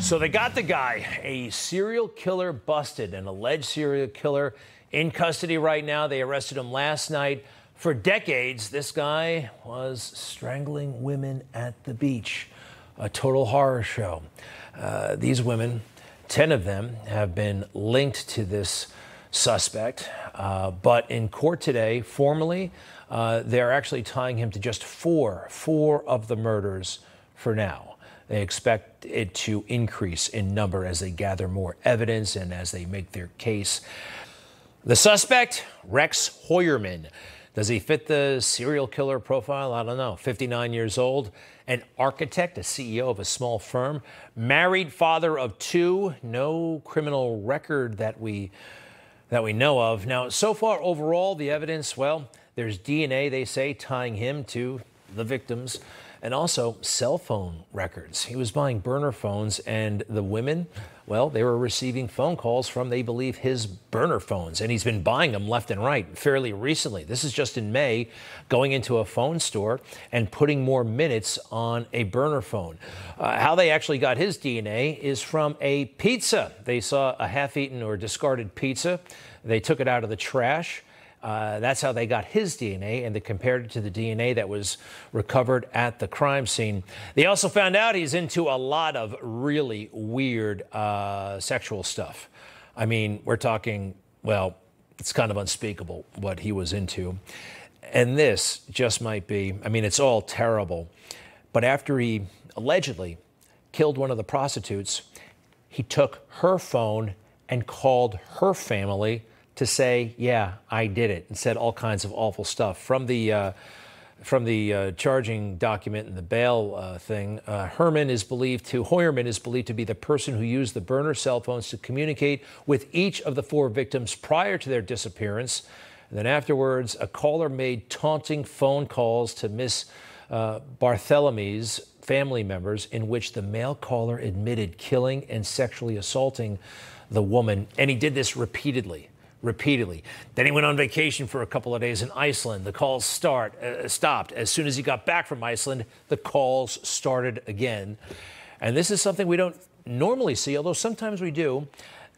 So they got the guy, a serial killer busted, an alleged serial killer in custody right now. They arrested him last night. For decades, this guy was strangling women at the beach. A total horror show. Uh, these women, 10 of them, have been linked to this suspect. Uh, but in court today, formally, uh, they're actually tying him to just four, four of the murders for now. They expect it to increase in number as they gather more evidence and as they make their case. The suspect, Rex Heuermann. Does he fit the serial killer profile? I don't know. 59 years old, an architect, a CEO of a small firm, married father of two, no criminal record that we that we know of. Now, so far overall, the evidence, well, there's DNA they say tying him to the victims and also cell phone records. He was buying burner phones, and the women, well, they were receiving phone calls from, they believe, his burner phones, and he's been buying them left and right fairly recently. This is just in May, going into a phone store and putting more minutes on a burner phone. Uh, how they actually got his DNA is from a pizza. They saw a half eaten or discarded pizza, they took it out of the trash. Uh, that's how they got his DNA, and they compared it to the DNA that was recovered at the crime scene. They also found out he's into a lot of really weird uh, sexual stuff. I mean, we're talking, well, it's kind of unspeakable what he was into. And this just might be, I mean, it's all terrible. But after he allegedly killed one of the prostitutes, he took her phone and called her family to say, "Yeah, I did it," and said all kinds of awful stuff from the. Uh, from the uh, charging document and the bail uh, thing, uh, Herman is believed to, Heuermann is believed to be the person who used the burner cell phones to communicate with each of the four victims prior to their disappearance. And then afterwards, a caller made taunting phone calls to Miss uh, Barthelemy's family members, in which the male caller admitted killing and sexually assaulting the woman. And he did this repeatedly repeatedly. Then he went on vacation for a couple of days in Iceland. The calls start uh, stopped. As soon as he got back from Iceland, the calls started again. And this is something we don't normally see, although sometimes we do.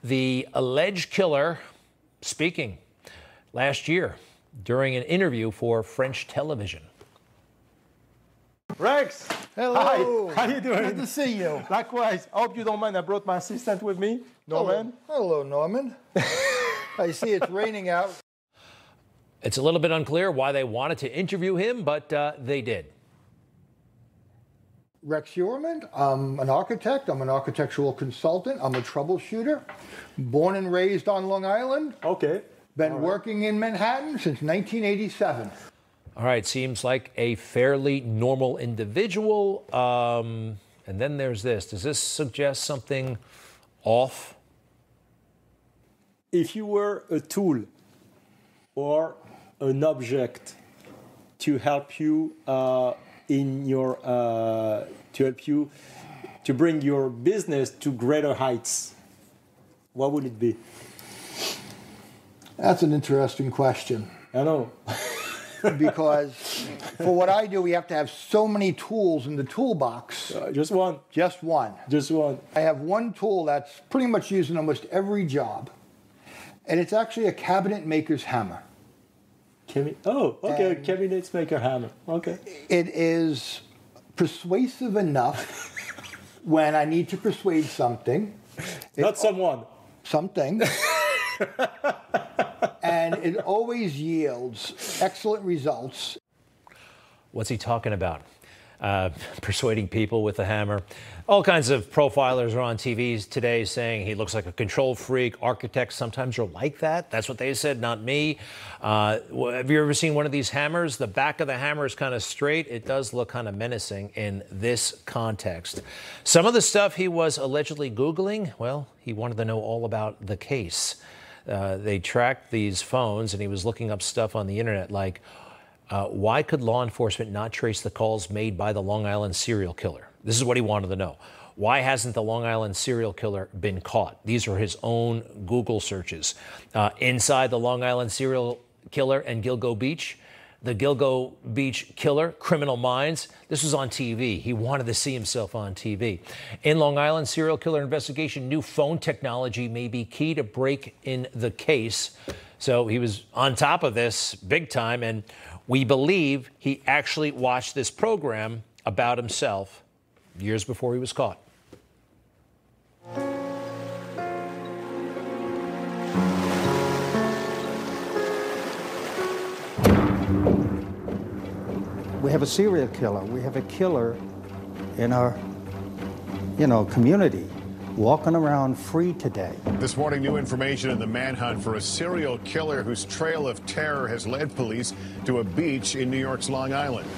The alleged killer speaking last year during an interview for French television. Rex. Hello. Hi. How you doing? Good to see you. Likewise. Hope you don't mind. I brought my assistant with me, Norman. Hello, Hello Norman. I see it's raining out. It's a little bit unclear why they wanted to interview him, but uh, they did. Rex Heuermann. I'm an architect. I'm an architectural consultant. I'm a troubleshooter. Born and raised on Long Island. Okay. Been right. working in Manhattan since 1987. All right, seems like a fairly normal individual. Um, and then there's this. Does this suggest something off? If you were a tool or an object to help you uh, in your uh, to help you to bring your business to greater heights, what would it be? That's an interesting question. I know. because for what I do, we have to have so many tools in the toolbox. Uh, just one. Just one. Just one. I have one tool that's pretty much used in almost every job and it's actually a cabinet maker's hammer. oh, okay, and cabinet maker hammer. Okay. It is persuasive enough when I need to persuade something. Not it, someone. Something. and it always yields excellent results. What's he talking about? Uh, persuading people with a hammer. All kinds of profilers are on TVs today saying he looks like a control freak. Architects sometimes are like that. That's what they said, not me. Uh, have you ever seen one of these hammers? The back of the hammer is kind of straight. It does look kind of menacing in this context. Some of the stuff he was allegedly Googling, well, he wanted to know all about the case. Uh, they tracked these phones and he was looking up stuff on the internet like, uh, why could law enforcement not trace the calls made by the Long Island serial killer? This is what he wanted to know. Why hasn't the Long Island serial killer been caught? These are his own Google searches. Uh, inside the Long Island serial killer and Gilgo Beach, the Gilgo Beach killer, Criminal Minds. This was on TV. He wanted to see himself on TV. In Long Island, serial killer investigation, new phone technology may be key to break in the case. So he was on top of this big time, and we believe he actually watched this program about himself years before he was caught. we have a serial killer. We have a killer in our, you know, community walking around free today. This morning, new information in the manhunt for a serial killer whose trail of terror has led police to a beach in New York's Long Island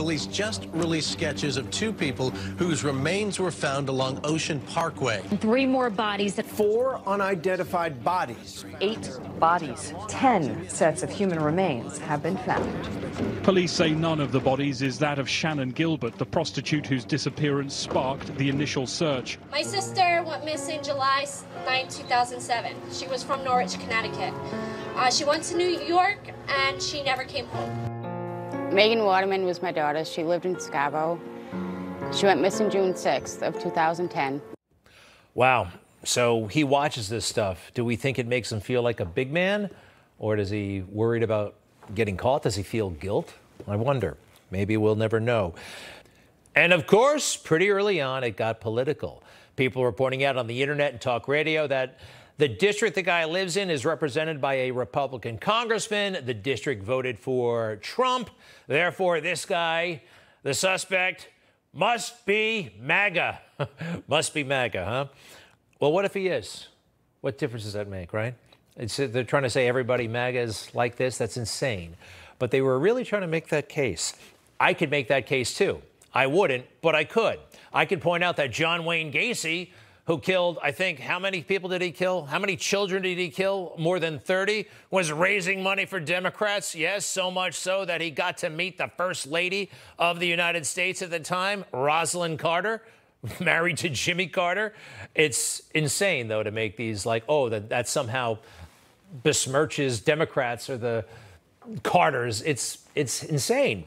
police just released sketches of two people whose remains were found along Ocean Parkway. Three more bodies. Four unidentified bodies. Eight bodies. Ten sets of human remains have been found. Police say none of the bodies is that of Shannan Gilbert, the prostitute whose disappearance sparked the initial search. My sister went missing July 9, 2007. She was from Norwich, Connecticut. Uh, she went to New York and she never came home. Megan Waterman was my daughter. She lived in Scarborough. She went missing June 6th of 2010. Wow. So he watches this stuff. Do we think it makes him feel like a big man? Or does he worried about getting caught? Does he feel guilt? I wonder. Maybe we'll never know. And of course, pretty early on, it got political. People were pointing out on the internet and talk radio that the district the guy lives in is represented by a Republican congressman. The district voted for Trump. Therefore, this guy, the suspect, must be MAGA. must be MAGA, huh? Well, what if he is? What difference does that make, right? It's, uh, they're trying to say everybody MAGA is like this. That's insane. But they were really trying to make that case. I could make that case too. I wouldn't, but I could. I could point out that John Wayne Gacy who killed, I think, how many people did he kill? How many children did he kill? More than 30? Was raising money for Democrats? Yes, so much so that he got to meet the First Lady of the United States at the time, Rosalynn Carter, married to Jimmy Carter. It's insane, though, to make these like, oh, that, that somehow besmirches Democrats or the Carters. It's it's insane.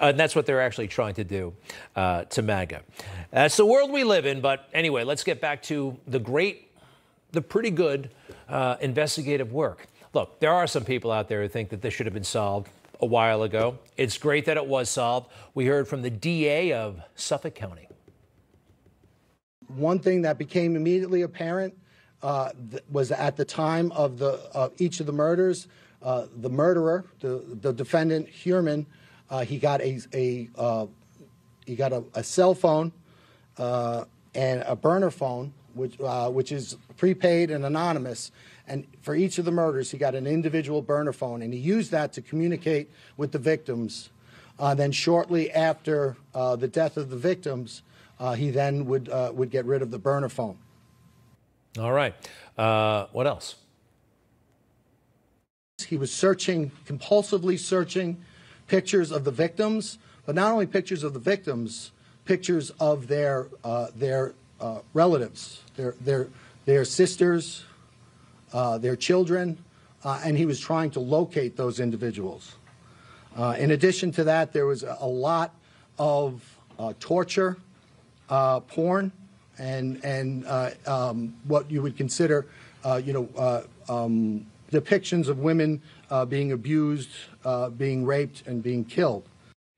Uh, and that's what they're actually trying to do uh, to MAGA. That's the world we live in. But anyway, let's get back to the great, the pretty good uh, investigative work. Look, there are some people out there who think that this should have been solved a while ago. It's great that it was solved. We heard from the DA of Suffolk County. One thing that became immediately apparent uh, was at the time of the each of the murders uh, the murderer, the, the defendant, Heuermann, uh, he got a, a uh, he got a, a cell phone uh, and a burner phone, which uh, which is prepaid and anonymous. And for each of the murders, he got an individual burner phone, and he used that to communicate with the victims. then, shortly after the death of the victims, he then would would get rid of the burner phone. All right. what else? He was searching, compulsively searching pictures of the victims, but not only pictures of the victims, pictures of their, uh, their uh, relatives, their, their, their sisters, uh, their children, uh, and he was trying to locate those individuals. Uh, in addition to that, there was a lot of uh, torture, porn, and, and um, what you would consider, you know, um, depictions of women uh, being abused, uh, being raped, and being killed.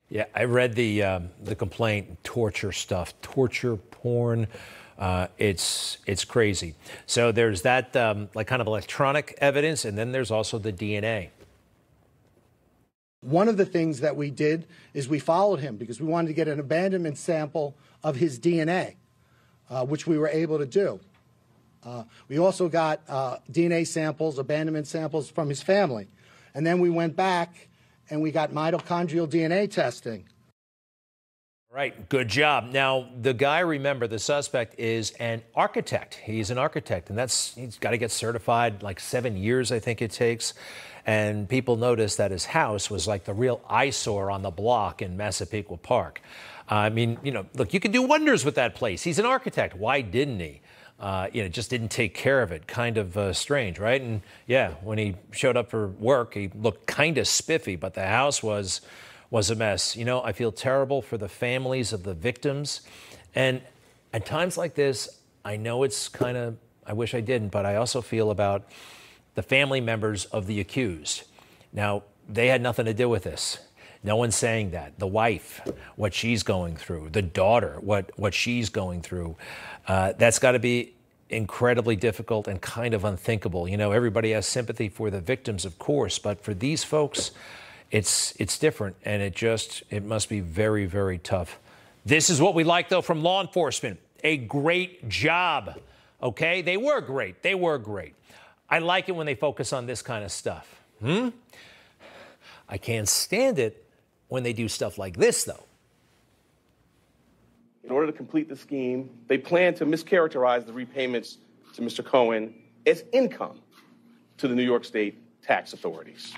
Yeah, I read the um, the complaint, torture stuff, torture porn. Uh, it's it's crazy. So there's that um, like kind of electronic evidence, and then there's also the DNA. One of the things that we did is we followed him because we wanted to get an abandonment sample of his DNA, uh, which we were able to do. Uh, we also got uh, DNA samples, abandonment samples from his family. And then we went back and we got mitochondrial DNA testing. Right, good job. Now, the guy, remember, the suspect is an architect. He's an architect, and that's he's got to get certified like seven years, I think it takes. And people noticed that his house was like the real eyesore on the block in Massapequa Park. I mean, you know, look, you can do wonders with that place. He's an architect. Why didn't he? Uh, you know, just didn't take care of it. Kind of uh, strange, right? And yeah, when he showed up for work, he looked kind of spiffy, but the house was was a mess. You know, I feel terrible for the families of the victims, and at times like this, I know it's kind of. I wish I didn't, but I also feel about the family members of the accused. Now, they had nothing to do with this. No one's saying that. The wife, what she's going through, the daughter, what, what she's going through. Uh, that's got to be incredibly difficult and kind of unthinkable. You know, everybody has sympathy for the victims, of course, but for these folks, it's it's different, and it just it must be very very tough. This is what we like though from law enforcement. A great job. Okay, they were great. They were great. I like it when they focus on this kind of stuff. Hmm? I can't stand it when they do stuff like this, though. In order to complete the scheme, they plan to mischaracterize the repayments to Mr. Cohen as income to the New York State tax authorities.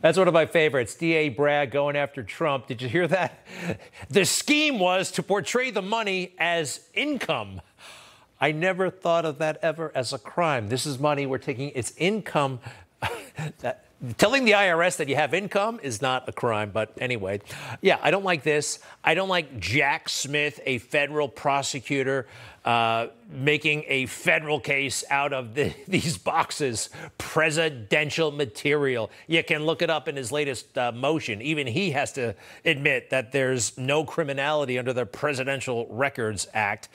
That's one of my favorites. D.A. Bragg going after Trump. Did you hear that? The scheme was to portray the money as income. I never thought of that ever as a crime. This is money we're taking, it's income. that, telling the IRS that you have income is not a crime, but anyway. Yeah, I don't like this. I don't like Jack Smith, a federal prosecutor, uh, making a federal case out of the, these boxes, presidential material. You can look it up in his latest uh, motion. Even he has to admit that there's no criminality under the Presidential Records Act.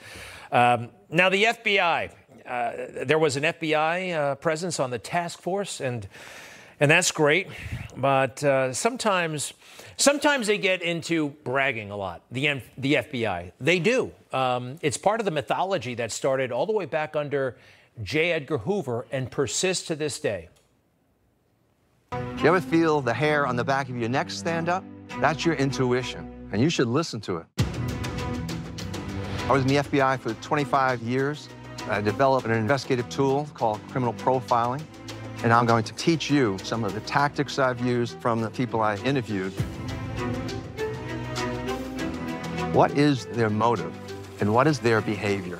Um, now, the FBI, uh, there was an FBI uh, presence on the task force, and and that's great. But uh, sometimes, sometimes they get into bragging a lot. The the FBI, they do. Um, it's part of the mythology that started all the way back under J. Edgar Hoover and persists to this day. Do you ever feel the hair on the back of your neck stand up? That's your intuition, and you should listen to it. I was in the FBI for 25 years. I developed an investigative tool called criminal profiling, and I'm going to teach you some of the tactics I've used from the people I interviewed. What is their motive, and what is their behavior?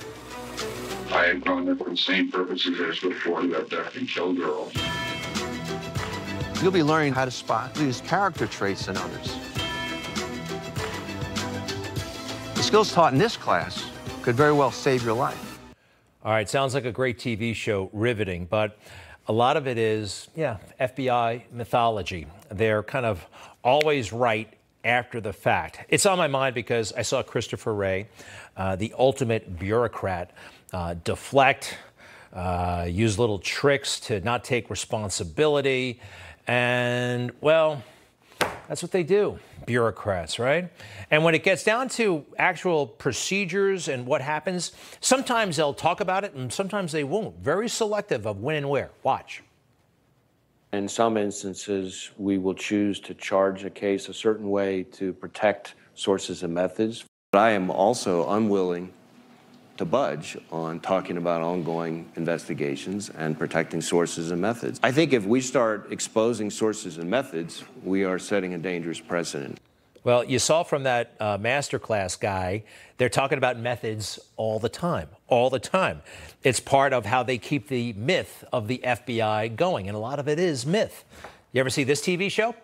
I had gone there for the same purposes as before, to abduct and kill girls. You'll be learning how to spot these character traits in others. The skills taught in this class could very well save your life. All right, sounds like a great TV show, riveting, but a lot of it is, yeah, FBI mythology. They're kind of always right after the fact. It's on my mind because I saw Christopher Wray, uh, the ultimate bureaucrat, uh, deflect, uh, use little tricks to not take responsibility, and well, that's what they do, bureaucrats, right? And when it gets down to actual procedures and what happens, sometimes they'll talk about it and sometimes they won't. Very selective of when and where. Watch. In some instances, we will choose to charge a case a certain way to protect sources and methods. But I am also unwilling to budge on talking about ongoing investigations and protecting sources and methods. I think if we start exposing sources and methods, we are setting a dangerous precedent. Well, you saw from that uh, masterclass guy, they're talking about methods all the time, all the time. It's part of how they keep the myth of the FBI going, and a lot of it is myth. You ever see this TV show?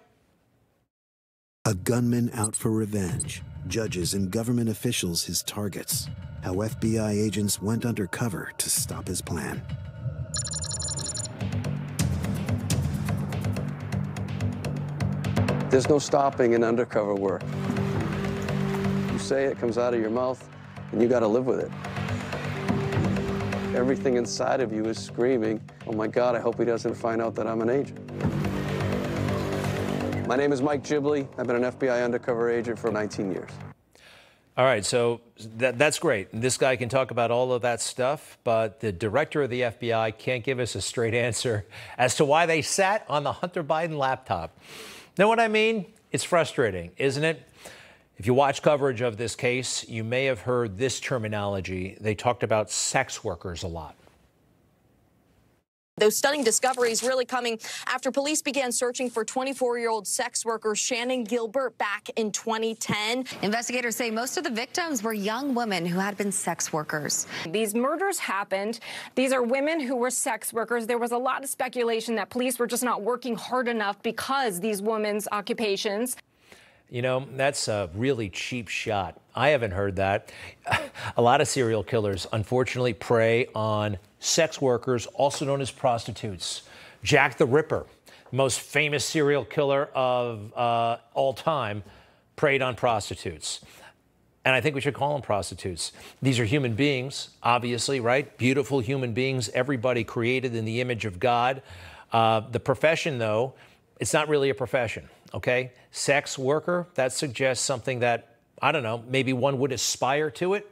A gunman out for revenge, judges and government officials his targets how FBI agents went undercover to stop his plan. There's no stopping in undercover work. You say it comes out of your mouth, and you got to live with it. Everything inside of you is screaming, oh my God, I hope he doesn't find out that I'm an agent. My name is Mike Ghibley. I've been an FBI undercover agent for 19 years. All right, so that, that's great. This guy can talk about all of that stuff, but the director of the FBI can't give us a straight answer as to why they sat on the Hunter Biden laptop. Know what I mean? It's frustrating, isn't it? If you watch coverage of this case, you may have heard this terminology. They talked about sex workers a lot. Those stunning discoveries really coming after police began searching for 24 year old sex worker Shannan Gilbert back in 2010. Investigators say most of the victims were young women who had been sex workers. These murders happened. These are women who were sex workers. There was a lot of speculation that police were just not working hard enough because these women's occupations. You know, that's a really cheap shot. I haven't heard that. A lot of serial killers, unfortunately, prey on sex workers, also known as prostitutes. Jack the Ripper, most famous serial killer of uh, all time, preyed on prostitutes. And I think we should call them prostitutes. These are human beings, obviously, right? Beautiful human beings, everybody created in the image of God. Uh, the profession, though, it's not really a profession, okay? Sex worker, that suggests something that, I don't know, maybe one would aspire to it.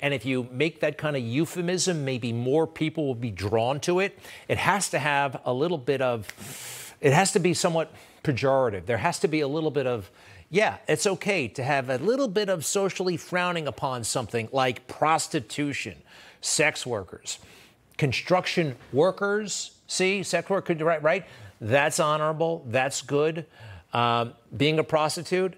And if you make that kind of euphemism, maybe more people will be drawn to it. It has to have a little bit of, it has to be somewhat pejorative. There has to be a little bit of, yeah, it's okay to have a little bit of socially frowning upon something like prostitution, sex workers, construction workers. See, sex worker, right? Right. That's honorable. That's good. Um, being a prostitute,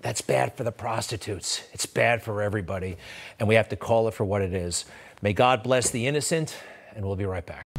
that's bad for the prostitutes. It's bad for everybody. And we have to call it for what it is. May God bless the innocent, and we'll be right back.